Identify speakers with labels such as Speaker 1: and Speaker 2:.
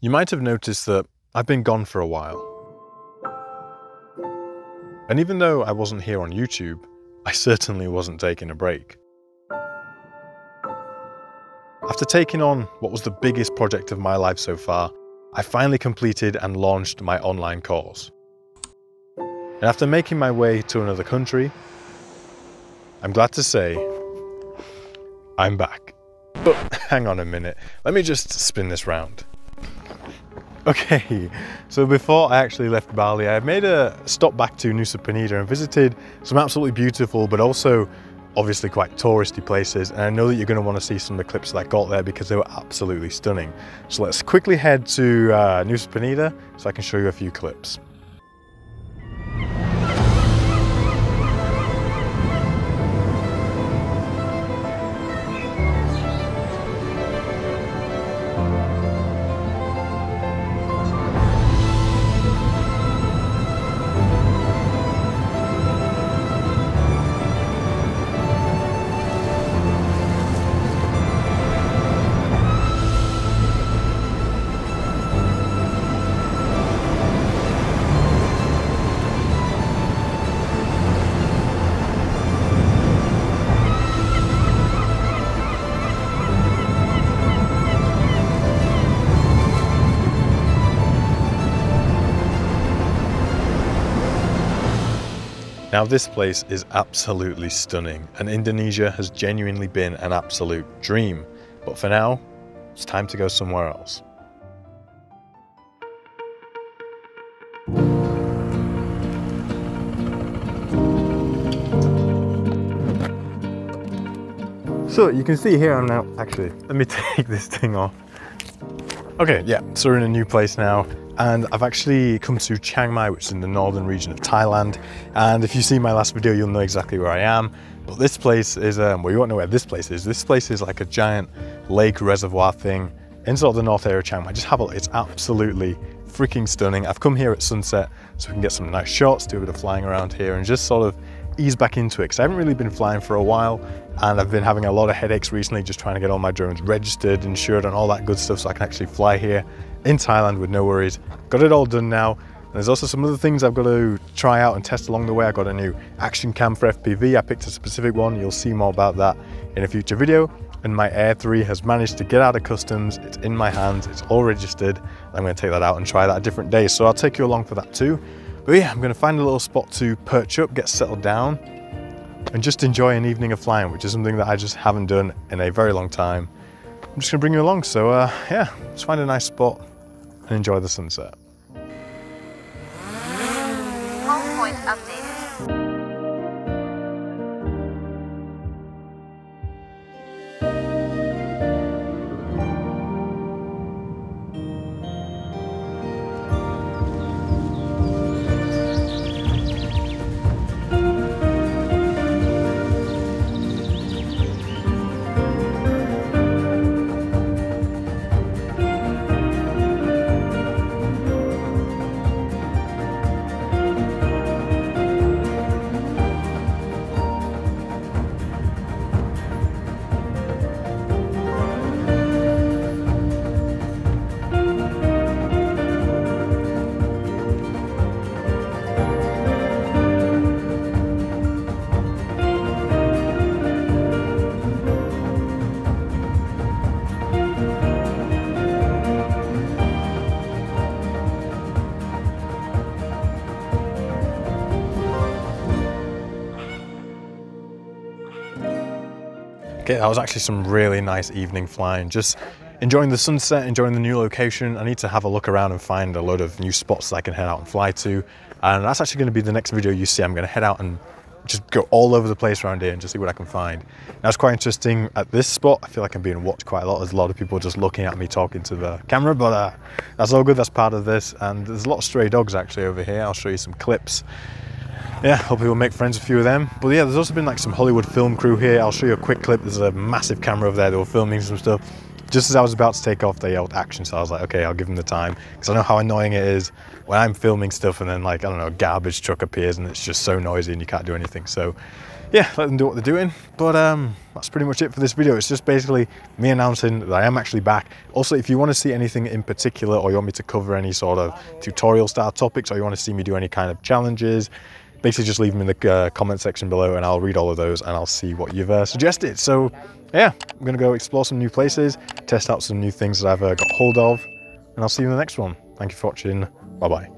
Speaker 1: You might have noticed that I've been gone for a while. And even though I wasn't here on YouTube, I certainly wasn't taking a break. After taking on what was the biggest project of my life so far, I finally completed and launched my online course. And after making my way to another country, I'm glad to say I'm back. But hang on a minute, let me just spin this round. Okay, so before I actually left Bali, I made a stop back to Nusa Penida and visited some absolutely beautiful, but also obviously quite touristy places. And I know that you're going to want to see some of the clips that I got there because they were absolutely stunning. So let's quickly head to uh, Nusa Penida so I can show you a few clips. Now this place is absolutely stunning and Indonesia has genuinely been an absolute dream. But for now, it's time to go somewhere else. So you can see here I'm now, actually, let me take this thing off. Okay, yeah, so we're in a new place now and I've actually come to Chiang Mai, which is in the northern region of Thailand. And if you see my last video, you'll know exactly where I am. But this place is, um, well, you won't know where this place is. This place is like a giant lake reservoir thing in sort of the north area of Chiang Mai. Just have a look, it's absolutely freaking stunning. I've come here at sunset so we can get some nice shots, do a bit of flying around here and just sort of ease back into it because I haven't really been flying for a while and I've been having a lot of headaches recently just trying to get all my drones registered, insured and all that good stuff so I can actually fly here in Thailand with no worries. Got it all done now. And there's also some other things I've got to try out and test along the way. I got a new action cam for FPV. I picked a specific one. You'll see more about that in a future video. And my Air 3 has managed to get out of customs. It's in my hands. It's all registered. I'm going to take that out and try that a different day. So I'll take you along for that too. But yeah, I'm to find a little spot to perch up, get settled down, and just enjoy an evening of flying, which is something that I just haven't done in a very long time. I'm just to bring you along. So uh, yeah, let's find a nice spot and enjoy the sunset. Okay, that was actually some really nice evening flying. Just enjoying the sunset, enjoying the new location. I need to have a look around and find a load of new spots that I can head out and fly to. And that's actually gonna be the next video you see. I'm gonna head out and just go all over the place around here and just see what I can find. Now it's quite interesting at this spot. I feel like I'm being watched quite a lot. There's a lot of people just looking at me talking to the camera, but uh, that's all good. That's part of this. And there's a lot of stray dogs actually over here. I'll show you some clips yeah, hopefully we'll make friends with a few of them. But yeah, there's also been like some Hollywood film crew here. I'll show you a quick clip. There's a massive camera over there. They were filming some stuff. Just as I was about to take off, they yelled action. So I was like, okay, I'll give them the time. Because I know how annoying it is when I'm filming stuff and then like, I don't know, a garbage truck appears and it's just so noisy and you can't do anything. So yeah, let them do what they're doing. But um, that's pretty much it for this video. It's just basically me announcing that I am actually back. Also, if you want to see anything in particular or you want me to cover any sort of tutorial style topics or you want to see me do any kind of challenges, basically just leave them in the uh, comment section below and I'll read all of those and I'll see what you've uh, suggested. So yeah, I'm gonna go explore some new places, test out some new things that I've uh, got hold of, and I'll see you in the next one. Thank you for watching. Bye bye.